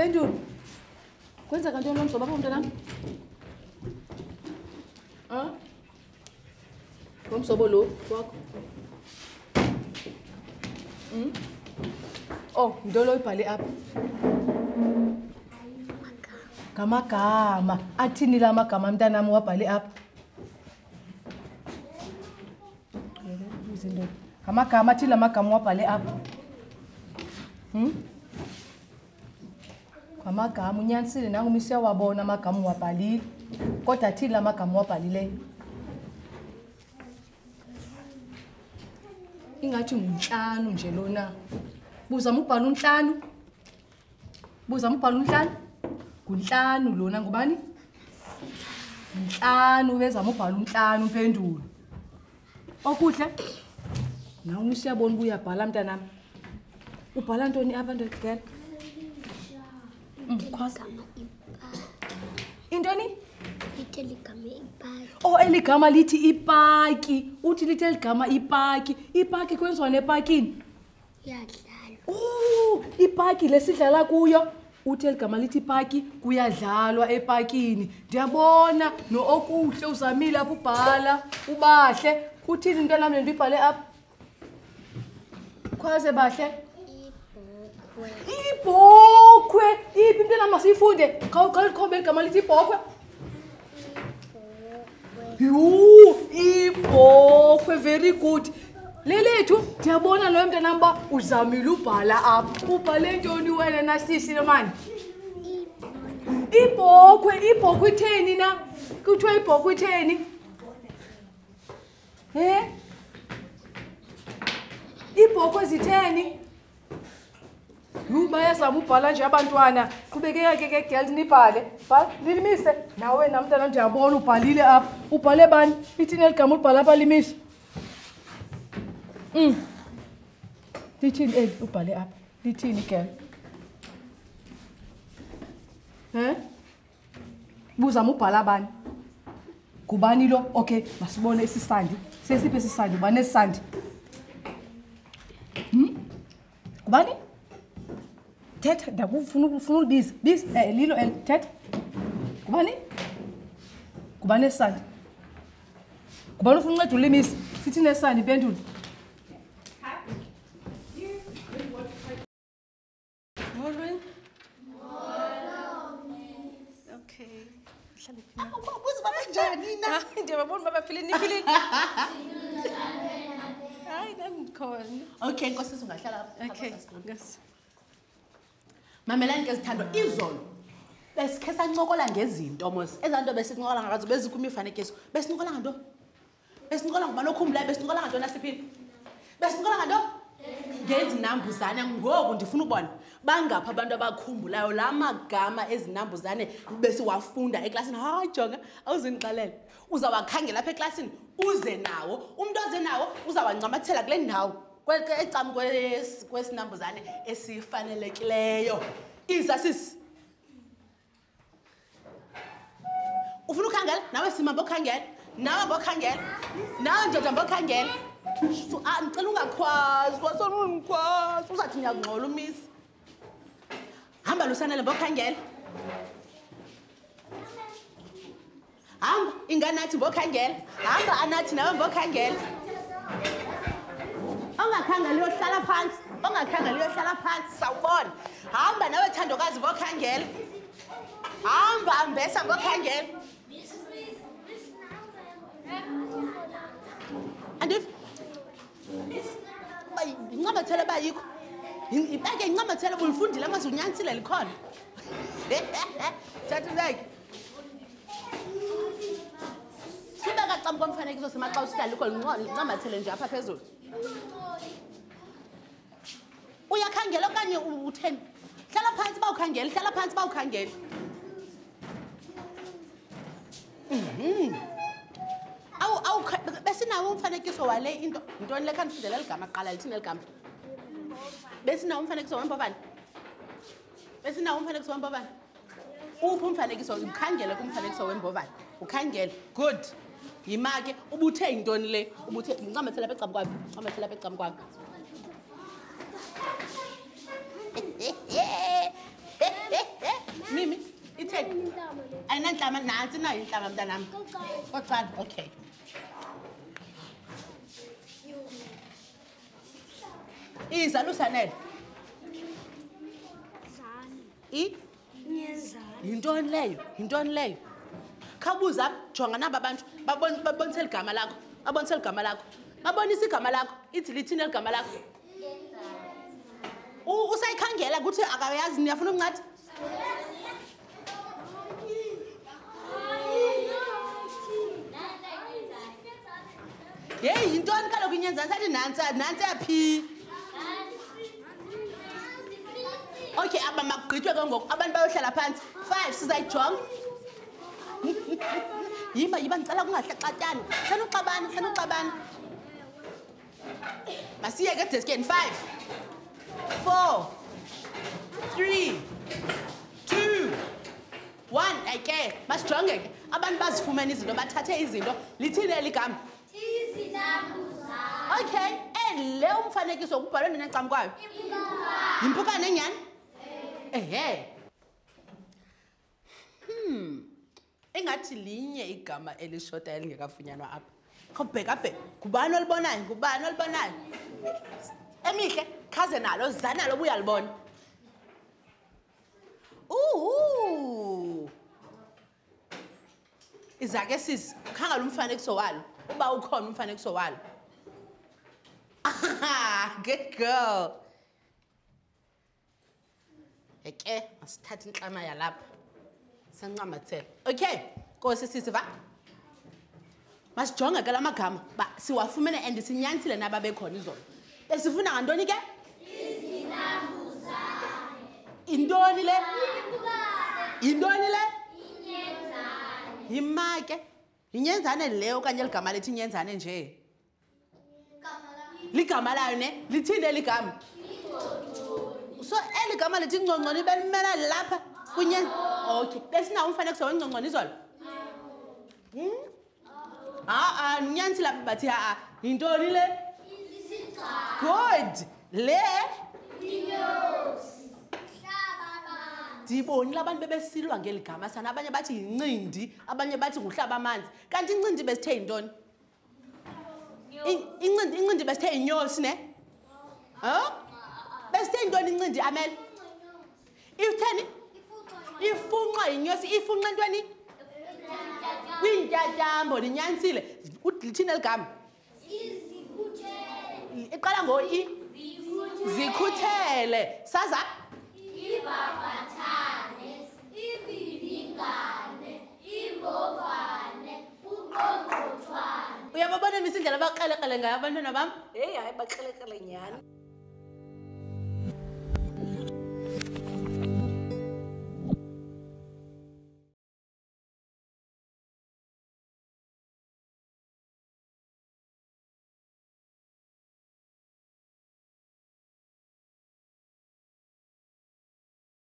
Pendula. Kwanza kanjia ule msoba hapo mtana. Ah? Kwa msoba lo wako. Mm? Oh, ndolo ipale hapo. Kama kama atini lama kama mntanamu wapale hapo. Kama kama tila makamu wapale hapo. Hmm? Ngamagama unyanisile nangumisi wabona amagama uwabhalile kodwa athini la magama uwabhalileyo ingathi nguntlanu nje lona. Buzama ubhala untlanu buzama ubhala untlanu nguntlanu lona ngubani? Ntlanu bezama ubhala untlanu mpendulo. Okuhle? Nawe usiyabona uba uyabhala mntanam ubhala ntoni? Igama ipaki. Intoni o eli gama lithi ipaki. Uthi lithi eli gama ipaki. Ipaki kwenziwa nepakini? O ipaki lesidlala kuyo. Uthi eli gama lithi ipaki kuyadlalwa epakini. Ndiyabona nookuhle uzamile apha ubhala ubahle. Kuthini into nam le nto ibhale apha? Khwaze bahle Ibhokhwe. iphi nam masiyifunde khawuqalikhombe eli gama lithi ibhokhwe yhu ibhokhwe very good. Lelethu ndiyabona loyo mntanam uba uzamile ubhala apha. Ubhale ntoni wena nasisi mani? Ibhokhwe ibhokhwe itheni na? Kuthiwa ibhokhwe itheni? E ibhokhwe zitheni yhu bayazama ubhala nje abantwana. Qhubekeka ke ke gel nibhale. Bhala lilimise nawe namntana ndiyabona ubhalile apha. Ubhale bani? Ithini eli gama ulibhala apha limise. Um lithini eli? Ubhale apha. Lithini gel um buzama ubhala bani? Ngubani lo? Okay masibone esisandi sesiphi esisandi ubani esisandi? Hmm? Thetha ndakufuna ufuna ulibiza biza um lilo el thetha ngubani ngubani esisandi ngubani ufuna unceda ulimisa sithi nesandi. Hlale phi? ubuze uba benjani na Hayi ndiyababona uba baphile niphilile. Hayi nami ndikhona. okay nkosisi ungahlala Okay. Yes. mamelani ke zithandwa izolo. Besikhe sancokola ngezinto mos ezaa nto besincokola ngazo bezikho imifanekiso besincokola nganto besincokola ngubani okhumbulayo besincokola nganto nasiphini besincokola nganto ngezinambuzane. Ngoku ndifuna ubona bangaphi abantu abakhumbulayo laa magama ezinambuzane besiwafunda eklasini? Hayi jonga awuzundixelela uzawuwakhangela apha eklasini uze nawo. Umntu oze nawo uzawancamathela kule ndawo. kwe- ecam kwes- kwesinambuzane esifanelekileyo. Iza sisi ufuna ukhangela? Nawe simambe okhangela nawe mbokhangela? Nawe ndoda mbokhangela? Ah, ndicela ungakhwazi wasona undikhwazi uzathi ndiyakungxola umisi hamba lusanele mbokhangela. Hamba inganathi mbokhangela. Hamba anathi nawe mbokhangela ongakhangela uyohlala phantsi ongakhangela uyohlala phantsi sawubona. Hamba nawe thandokazi bokhangela hamba ambesa bokhangela andivi incamathele bayikho ibeke incamathele bulifundile amaze unyanisile likhona. Thatha ibeke sibeka cam komfanekiso semaxa usihlalikho lincamathele nje apha phezulu. Uyakhangela okanye u- utheni hlala phantsi bawukhangela hlala phantsi bawukhangela Mhm. awu awu besinawo umfanekiso wale into yintoni le? Khandifundela ligama kuqala lithini eligama besinawo umfanekiso wembovane besinawo umfanekiso wembovane uphi umfanekiso? Ukhangele kumfanekiso wembovane ukhangele. Good. Yima ke ubuthe yintoni le? Ubuthe ncamathela apha ecam kwami ncamathela apha ecam kwami. Ayinantlama nantsi nayo intlama mntanam. Kocala okay. Izalusanele i? Yintoni leyo? Yintoni leyo? Khawubuza jonga naba bantu babon- babonise ligama lakho. Babonise ligama lakho. Babonise igama lakho. Ithi lithini eligama lakho? U- usayikhangela kuthi akayazi niyafuna umncadi yeyi yintoni kaloku inyenzana sathi nantsi yaphi okay aba makugqitywe ke ngoku. Abantu bayohlala phantsi. Five sizayijonga. Yiba yiba ndicela kungahlaxatyani sanuxabana sanuxabana masiyeke edeskeni five four three two one. Ayike masijonge ke. Abantu bazifumene izinto bathathe izinto. Lithini eli gama okay ele umfanekiso kubhalwe ndinecam kwayo? Yimpukane enyani? Ehe. Hmm ingathi linye igama elishota elingekafunyanwa apha. Khawubheka bheka ngubani olibonayo? Ngubani olibonayo? Emihle khaze nalo zanalo buyalibona uhu! Izake sisi khangala umfanekiso walo. Uba ukhona umfanekiso walo good girl. Eke masithathe intlama yalapha. Sancamathela okay nkosi sisiva masijonge ke la magama ba siwafumene and sinyanisile naba bekhona izolo. Besifuna ngantoni ke? Yintoni le? Yintoni le? Yimake. Yinyenzane le okanye ligama lethi inyenzane nje. Ligama layo ne? Lithini eli gama? So eli gama lithi ngcongconi belimela lapha kunye okay besinawo umfanekiso wengcongconi izolo. Hmm? ha-a ninyanisile apha bathi ha-a yintoni le? Good. Le ndiyibonile abantu bebesilwa ngeli gama sana abanye bathi yincindi abanye bathi nguhlaba amanzi. Kanti incindi besithe yintoni? I- incindi incindi besithe yinyosi ne? Huh? besithe yintoni incindi amele itheni? Ifunxwa yinyosi. Ifunxa ntweni kwiintyatyambo ndinyanisile Ut- lithini eli gama? Iqala ngo i zikhuthele. Saza? ibhabhathane ibivingane imbovane uqongqothwane uyababona misindlela baqeleqele ngayo abantwana bam? Heyi hayi baqeleqele nyhani.